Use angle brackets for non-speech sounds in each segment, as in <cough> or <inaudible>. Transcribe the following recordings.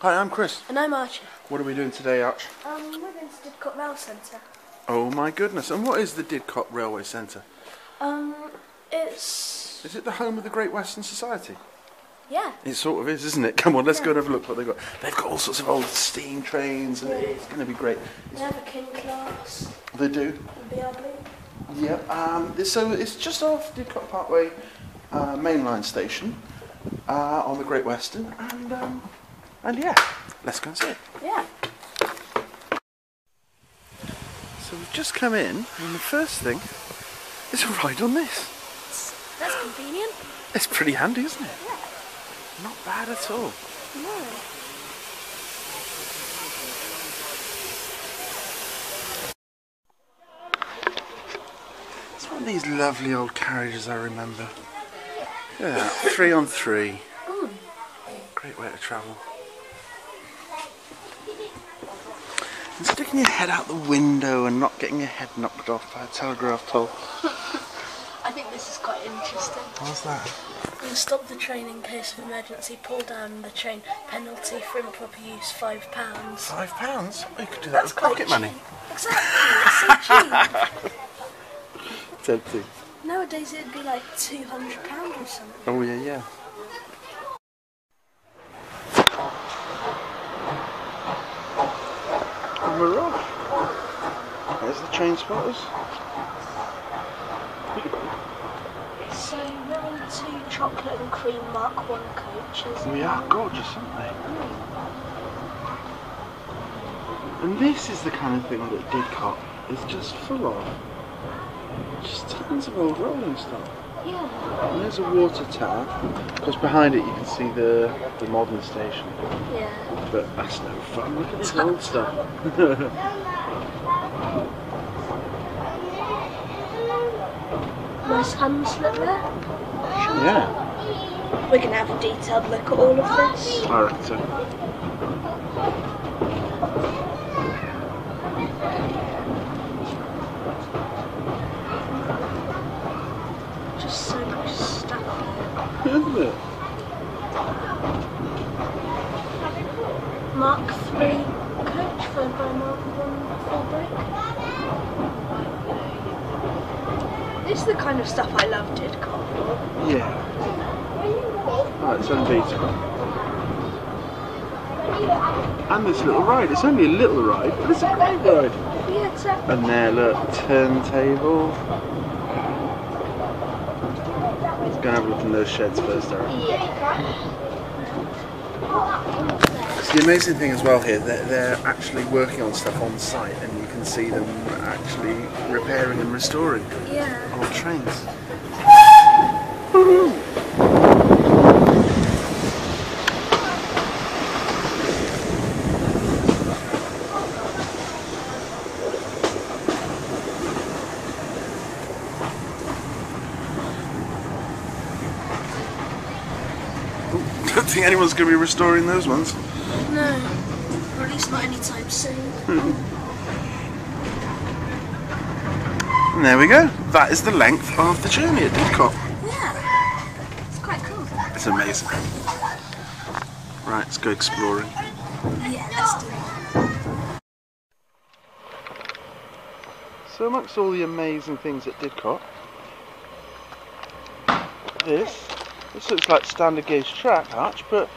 Hi, I'm Chris. And I'm Archie. What are we doing today, Arch? Um, we're going to Didcot Rail Centre. Oh my goodness, and what is the Didcot Railway Centre? Um, it's... Is it the home of the Great Western Society? Yeah. It sort of is, isn't it? Come on, let's go and have a look what they've got. They've got all sorts of old steam trains, and it's going to be great. We have a King class They do. BRB. Yep. Um, so it's just off Didcot Parkway uh, mainline station uh, on the Great Western, and um, and yeah, let's go and see it. Yeah. So we've just come in, and the first thing is a ride on this. That's convenient. It's pretty handy, isn't it? Yeah. Not bad at all. No. It's one of these lovely old carriages I remember. Yeah, three on three. Great way to travel. And sticking your head out the window and not getting your head knocked off by a telegraph pole. I think this is quite interesting. What's that? You stop the train in case of emergency, pull down the train, penalty for improper use, £5. Five pounds? Oh, you could do that That's with pocket money. cheap. Exactly, it's so cheap. <laughs> Tempting. Nowadays it'd be like £200 or something. Oh yeah, yeah. Train spotters. So we're in two chocolate and cream Mark 1 coaches. We are gorgeous, aren't they? And this is the kind of thing that Didcot is just full of. Just tons of old rolling stock. Yeah. And there's a water tower, because behind it you can see the, the modern station. Yeah. But that's no fun. Look at this old stuff. <laughs> Nice there. yeah, We're going to have a detailed look at all of this. I reckon so. Just so much stuff there. Isn't it? Mark 3 coach followed by Mark 1 full brake. This is the kind of stuff I love Didcot for. Yeah. Right, it's unbeatable. And this little ride. It's only a little ride, but it's a great ride. Yeah, exactly. And there, look, turntable. Let's go and have a look in those sheds first. Yeah. It's the amazing thing as well here, they're, they're actually working on stuff on site and see them actually repairing and restoring Yeah. old trains. <laughs> Don't think anyone's going to be restoring those ones. No. Or at least not anytime soon. <laughs> And there we go. That is the length of the journey at Didcot. Yeah. It's quite cool. It's amazing. Right, let's go exploring. Yeah, let's do it. So amongst all the amazing things at Didcot, this, this looks like standard gauge track arch, but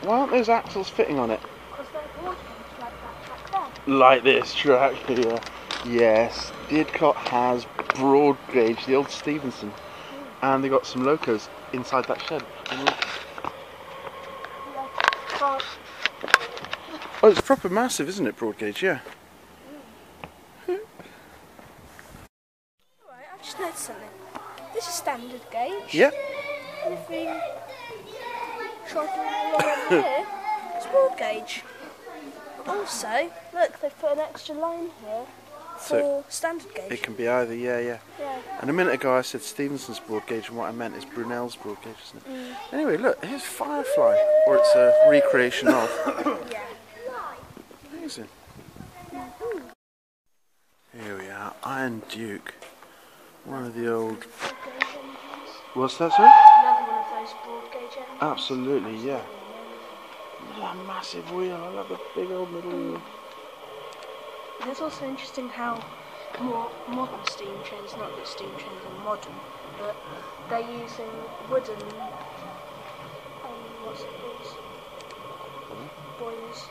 why aren't those axles fitting on it? Because they're walking like that track there. Like this track <laughs> here. Yes, Didcot has broad gauge, the old Stephenson, and they got some locos inside that shed. Oh, it's proper massive, isn't it, broad gauge? Yeah. Alright, I've just noticed something. This is standard gauge. Yeah. And if we try to along over here, it's broad gauge. Also, look, they've put an extra line here So, standard gauge. It can be either, yeah, yeah. yeah. And a minute ago I said Stephenson's broad gauge, and what I meant is Brunel's broad gauge, isn't it? Mm. Anyway, look, here's Firefly, or it's a recreation of. <coughs> Yeah. Amazing. Here we are, Iron Duke. One of the old. What's that, sir? Another one of those broad gauge engines. Absolutely, yeah. Look at that massive wheel. I love the big old middle wheel. And it's also interesting how more modern steam trains, not that steam trains are modern, but they're using wooden, um, what's it called? Boilers.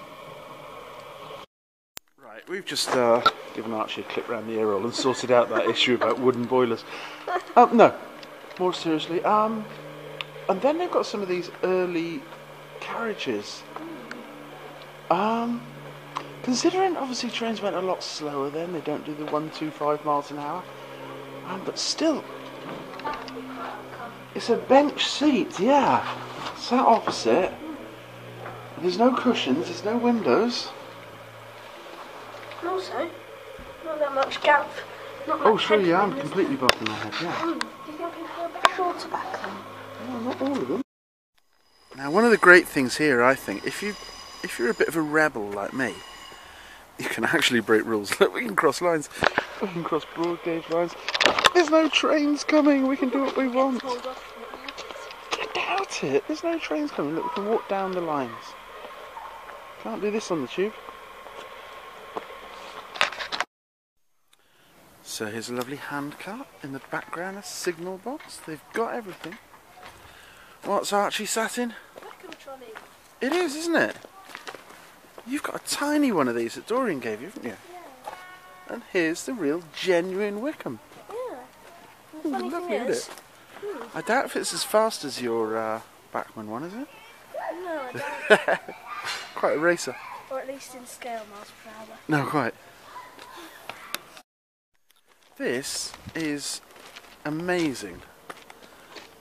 Right, we've just uh, given Archie a clip round the ear roll and sorted out that issue about wooden boilers. Um, no, more seriously. Um, and then they've got some of these early carriages. Um, considering obviously trains went a lot slower then, they don't do the 125 miles an hour. Um, but still, it's a bench seat, yeah. Sat opposite. There's no cushions, there's no windows. And also, not that much gap. Not much Oh, sure, yeah, I'm completely bobbing my head, yeah. Hmm, Do you think people were a bit shorter back then? No, not all of them. Now, one of the great things here, I think, if you if you're a bit of a rebel like me, you can actually break rules. Look, <laughs> we can cross lines. We can cross broad gauge lines. There's no trains coming. We can do what we want. I doubt it. There's no trains coming. Look, we can walk down the lines. Can't do this on the tube. So here's a lovely handcart in the background, a signal box. They've got everything. What's Archie sat in? It is, isn't it? You've got a tiny one of these that Dorian gave you, haven't you? Yeah. And here's the real, genuine Wickham. Yeah. Ooh, lovely, isn't is, I doubt if it's as fast as your uh, Bachmann one, is it? no, I don't. <laughs> Quite a racer. or at least in scale miles per hour. No, quite. This is amazing.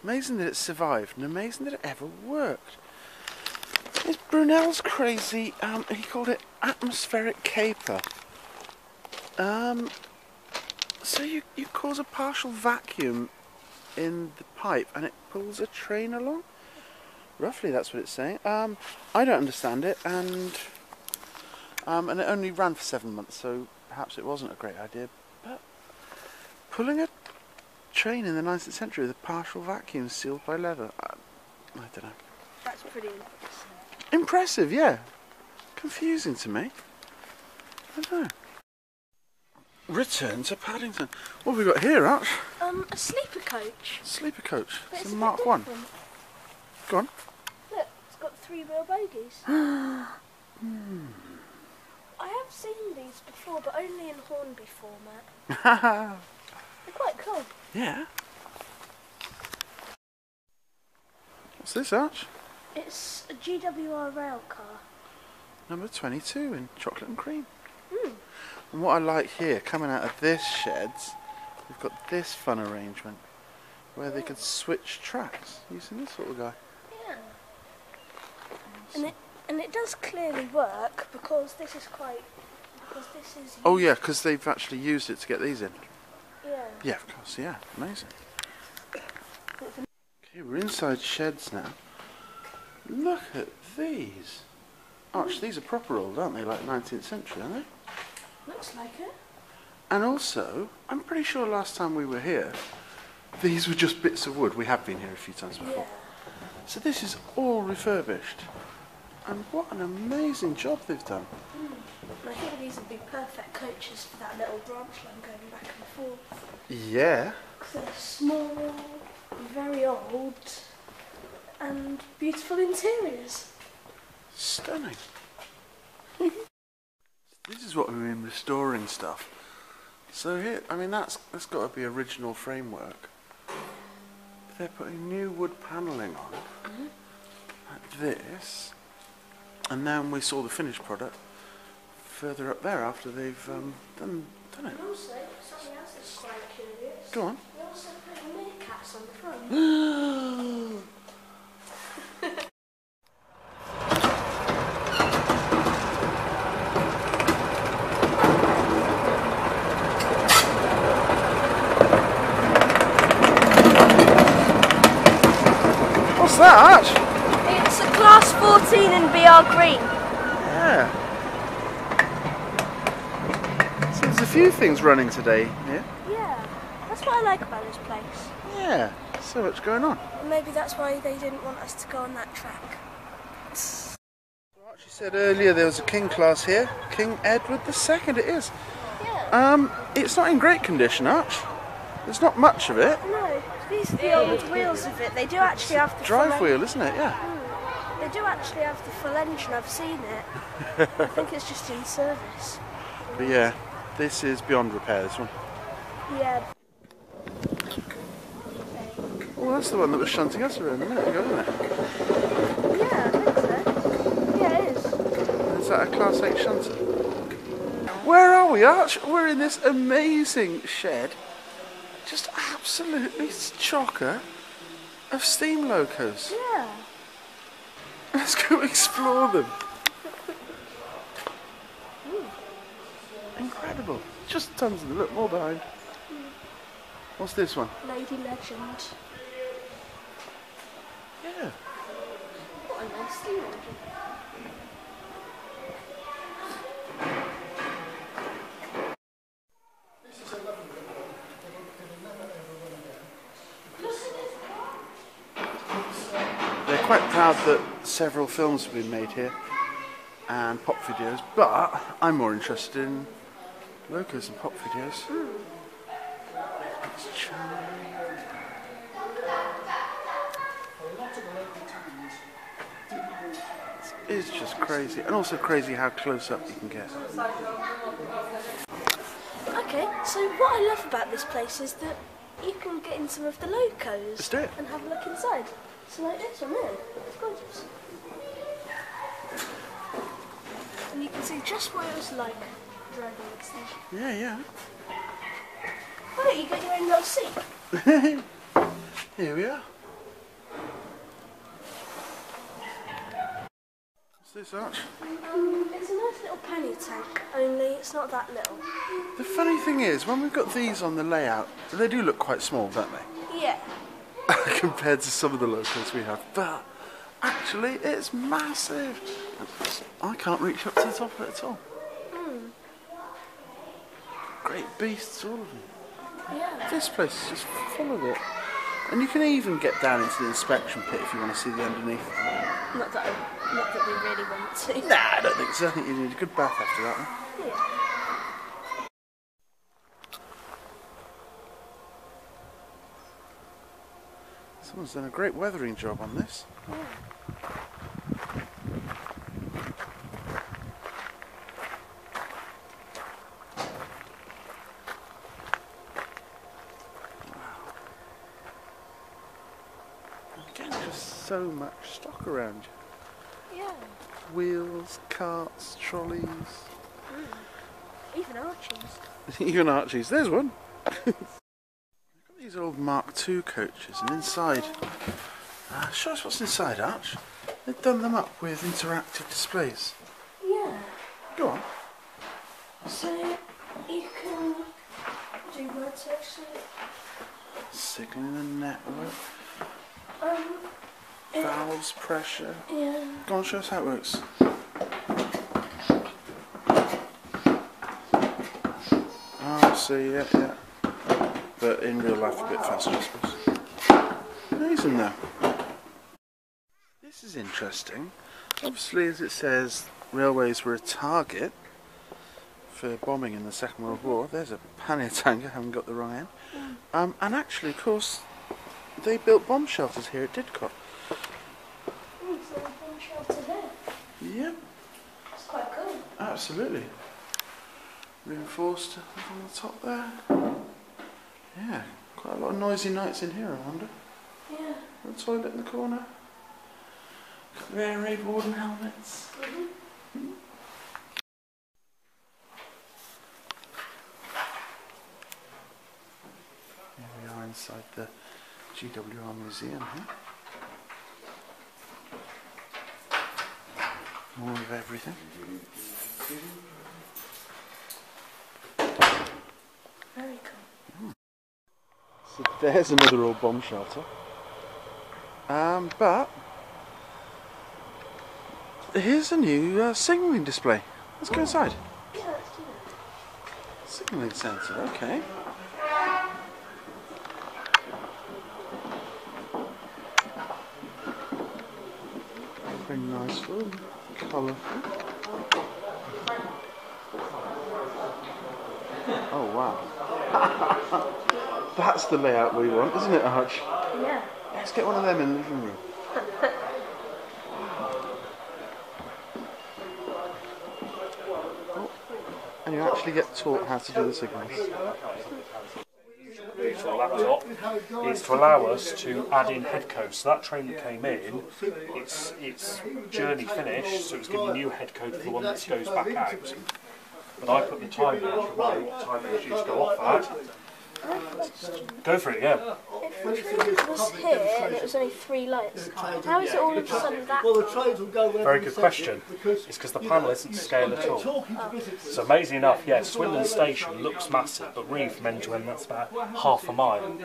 Amazing that it survived, and amazing that it ever worked. It's Brunel's crazy. Um, he called it atmospheric caper. Um, so you you cause a partial vacuum in the pipe, and it pulls a train along. Roughly, that's what it's saying. Um, I don't understand it, and um, and it only ran for seven months, so perhaps it wasn't a great idea. But pulling a train in the 19th century with a partial vacuum sealed by leather, I, I don't know. That's pretty impressive. Impressive, yeah. Confusing to me. I don't know. Return to Paddington. What have we got here, Arch? Um, a sleeper coach. Sleeper coach. But It's it's a Mark bit 1. different. Go on. Look, it's got three real bogies. Hmm. <gasps> I have seen these before, but only in Hornby format. <laughs> They're quite cool. yeah. What's this, Arch? It's a GWR rail car. Number 22 in chocolate and cream. Hmm. And what I like here, coming out of this sheds, we've got this fun arrangement where they could switch tracks using this little guy. Yeah. And it and it does clearly work because this is quite because this is Oh yeah, because they've actually used it to get these in. yeah. Yeah, of course, yeah, amazing. Okay, we're inside sheds now. Look at these. Arch, these are proper old, aren't they? Like 19th century, aren't they? Looks like it. And also, I'm pretty sure last time we were here, these were just bits of wood. We have been here a few times before. Yeah. So this is all refurbished. And what an amazing job they've done. And I think these would be perfect coaches for that little branch line going back and forth. Yeah. 'Cause they're small, very old, and beautiful interiors. Stunning. <laughs> this is what we mean restoring stuff. So here, I mean, that's that's got to be original framework. They're putting new wood panelling on, like this, and then we saw the finished product further up there after they've um, done done it. And also, something else that's quite curious. Go on. They also put meerkats on the front. <gasps> <gasps> <gasps> What's that? It's a class 14 in BR green. Yeah. So there's a few things running today here. Yeah, that's what I like about this place. Yeah. So much going on. Maybe that's why they didn't want us to go on that track. Archie said earlier there was a king class here. King Edward II, it is. Yeah. Um, it's not in great condition, Arch. There's not much of it. No, these are the old wheels of it. They do actually have the Drive wheel, isn't it? Yeah. en- They do actually have the full engine. I've seen it. I think it's just in service. But yeah, this is beyond repair, this one. Yeah. Well, that's the one that was shunting us around a minute ago, isn't it? Yeah, I think so. Yeah, it is. Is that a Class 8 shunter? Where are we, Arch? We're in this amazing shed. Just absolutely chocker of steam locos. Yeah. Let's go explore them. Incredible. Just tons of them. Look, more behind. Hmm. What's this one? Lady Legend. Yeah. What a nice steam engine. Quite proud that several films have been made here and pop videos, but I'm more interested in locos and pop videos. It's. It's just crazy, and also crazy how close up you can get. Okay, so what I love about this place is that you can get in some of the locos Let's do it. and have a look inside. So like this one here, it's gorgeous. And you can see just what it was like driving this thing. Yeah, yeah. Oh, you got your own little seat. <laughs> Here we are. What's this, Arch? Um, it's a nice little pannier tank, only it's not that little. The funny thing is, when we've got these on the layout, they do look quite small, don't they? Yeah. <laughs> Compared to some of the locals we have. But actually, it's massive. I can't reach up to the top of it at all. Great beasts, all of them. Yeah. This place is just full of it. And you can even get down into the inspection pit if you want to see the underneath. Not that I, not that we really want to. Nah, I don't think so. I think you need a good bath after that one. Yeah. Someone's done a great weathering job on this. Wow. Again, just so much stock around. you. Yeah. Wheels, carts, trolleys, Even Archie's. <laughs> even Archie's. There's one. <laughs> Look at these old Mark II coaches, and inside. Uh, show us what's inside, Arch. They've done them up with interactive displays. Yeah. Go on. So you can do road section. Signalling the network, Um. Valves, pressure. Yeah. Go on, show us how it works. Oh, I see, yeah, yeah. But in real life, a bit faster, I suppose. Amazing, though. This is interesting. Obviously, as it says, railways were a target for bombing in the Second World War. There's a pannier tanker, haven't got the wrong end. Um, and actually, of course, they built bomb shelters here at Didcot. Mm, so there's one shelter Yep. It's quite cool. Absolutely. Reinforced on the top there. Yeah, quite a lot of noisy nights in here, I wonder. Yeah. A toilet in the corner. Got the air raid warden helmets. Mm-hmm. Here we are inside the GWR Museum here. More of everything. Very cool. So there's another old bomb shelter. Um, but here's a new uh, signalling display. Let's go inside. Yeah, let's do that. Signalling centre, okay. Very nice room. Colourful. <laughs> Oh wow. <laughs> That's the layout we want, isn't it, Arch? Yeah. Let's get one of them in the living room. <laughs> Oh, And you actually get taught how to do the signals. To a is to allow us to add in head code. So that train that came in, its its journey finished, so it's given a new head code for the one that goes back out. But I put the time in to what time it was to go off at. Go for it, yeah. If the train was here and it was only three lights, how is it all of a sudden that Well, the trains will go where Very good question. It's because the panel isn't scale at all. talking to oh. visitors. So amazing enough, yeah, Swindon Station looks massive, but really from end to end that's about half a mile.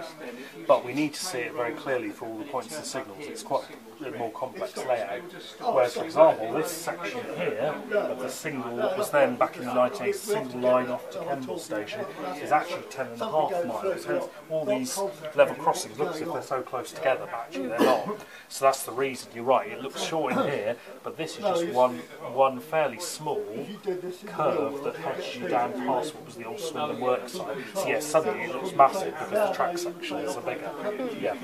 But we need to see it very clearly for all the points and signals. It's quite a more complex layout. Whereas, for example, this section here of the single, what was then back in the 1980s, single line off to Kemble Station, is actually 10 and a half miles. Hence, all these level crossings look as if they're so close together, but actually they're not. So that's the reason. You're right. It looks short in here, but this is just one one fairly small You did this in the curve that heads you down past what was the old Swindon work site. So yes, suddenly it looks massive because the track sections are bigger. Yeah.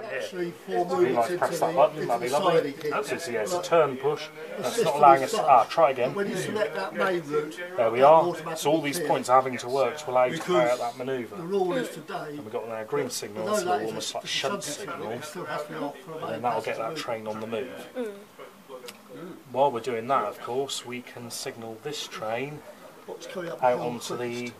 Down here. Three, four Be movements nice, into press that the, button, into that'd be the lovely. siding kit. That's it, so yeah, it's a turn push. That's system not allowing us. such Ah, try again. When you select that main route, There we are. So all these points are having to work to allow you to carry out that the manoeuvre. rule is today, And we've got our green signal, although so that is almost like it's a shunt shunt signal. it still has to be off for a and then that'll get that train on the move. While we're doing that, of course, we can signal this train What's coming up the out onto the quickest?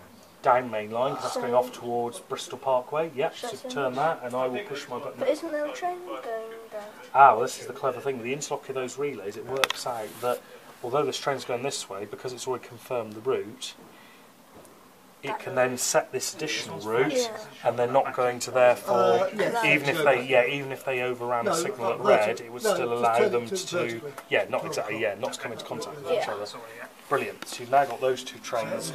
Down main line, 'cause that's going off towards Bristol Parkway. Yep, so turn that, and I will push my button. But isn't there a train going down? Ah, well, this is the clever thing. With the interlock of those relays, it works out that although this train's going this way, because it's already confirmed the route, it can then set this additional route, Yeah. and they're not going to therefore, Uh, yes. even if they, yeah, even if they overran No, a signal at red, it would no, still allow them to to, yeah, not exactly, yeah, not to come into contact with each Yeah. other. Brilliant. So you've now got those two trains.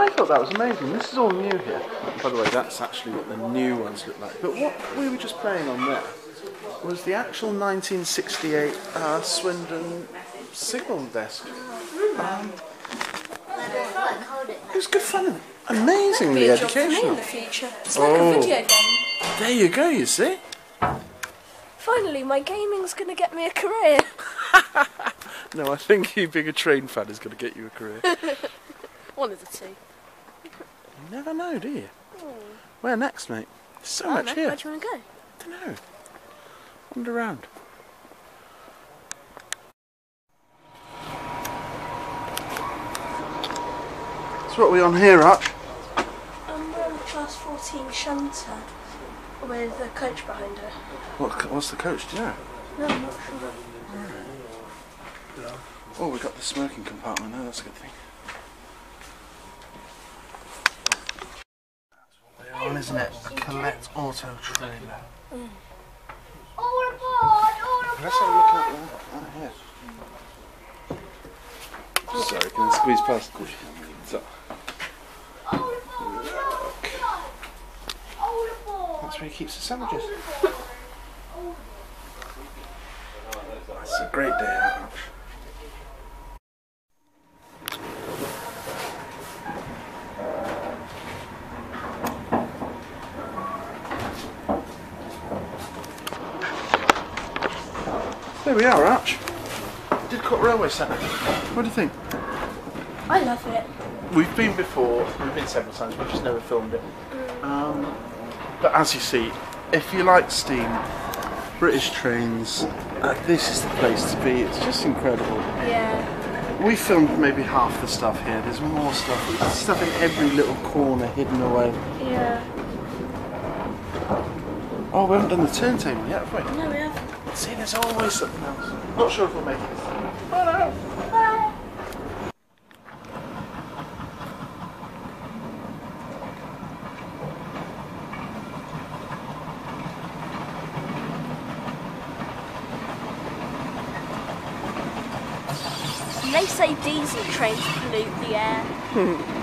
I thought that was amazing. This is all new here. By the way, that's actually what the new ones look like. But what we were just playing on there was the actual 1968 uh, Swindon signal desk. Um, it was good fun. Amazingly educational. the future. It's like a Oh. video game. There you go, you see? Finally, my gaming's gonna get me a career. <laughs> No, I think you being a train fan is going to get you a career. <laughs> One of the two. You never know, do you? Where next, mate? There's so I much here. Where do you want to go? I don't know. Wander around. So what are we on here, Arch? Um, we're on the class 14 shunter with a coach behind her. What, what's the coach, do you know? No, I'm not sure. Oh, we've got the smoking compartment there, that's a good thing. That's on, isn't it? A Collett Auto Trailer. Mm. All aboard! All Let's have a look at that, oh, that here. Sorry, can I squeeze past? So, All aboard! All aboard! that's where he keeps the sandwiches. It's a great day out. We are, Arch. Didcot Railway Centre. What do you think? I love it. We've been before, we've been several times, we've just never filmed it. Um, but as you see, if you like steam, British trains, uh, this is the place to be. It's just incredible. Yeah. We filmed maybe half the stuff here. There's more stuff. There's stuff in every little corner hidden away. Yeah. Oh, we haven't done the turntable yet, have we? No, we haven't. See, there's always something else. Not sure if we'll make it. Oh no! They say diesel trains pollute the air. <laughs>